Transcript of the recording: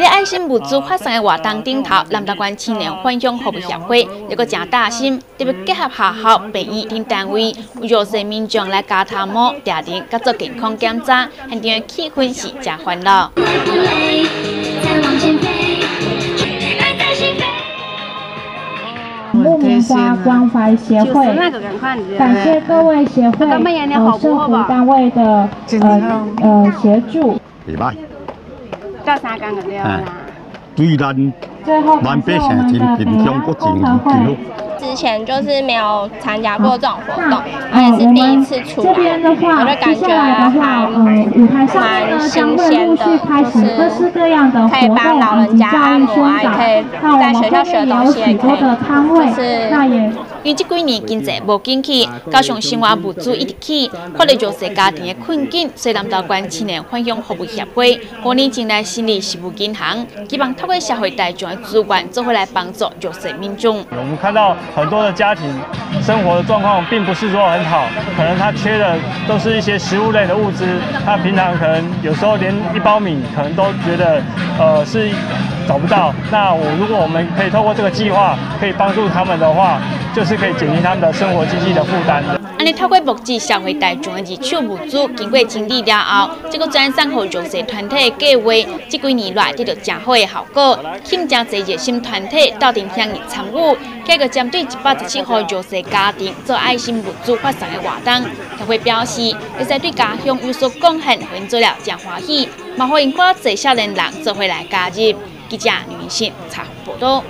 这个爱心物资发送的活动顶头，南大关青年分享服务协会一个正大心，特别结合学校、病院等单位，为弱势民众来加头毛、家庭，甲做健康检查，现场气氛是真欢乐。木棉花关怀协会，感谢各位协会和社福单位的呃呃协助。礼拜。到三工就了啦。对咱万百姓真平常，国真真好。之前就是没有参加过这种活动，也是第一次出来，我就感觉还蛮新鲜的，就是可以帮老人家按摩，还可以在学校学东西，也可以，就是因为这几年经济无景气，加上生活物资一直起，看到弱势家庭的困境，所以南投县青年分享服务协会，过年前来成立事务银行，希望透过社会大众的资源，做回来帮助弱势民众。我们看到。很多的家庭生活的状况并不是说很好，可能他缺的都是一些食物类的物资，他平常可能有时候连一包米可能都觉得呃是找不到。那我如果我们可以透过这个计划，可以帮助他们的话，就是可以减轻他们的生活经济的负担。安尼透过募集社会大众的二手物资，经过整理了后，这个转送给弱势团体的计划，这几年来得到真好的效果。请加侪热心团体到店乡里参与，这个针对一百十七户弱势家庭做爱心物资发送的活动，他会表示，会使对家乡有所贡献，因做了真欢喜，嘛欢迎更多少年人做回来加入。记者女性采访报道。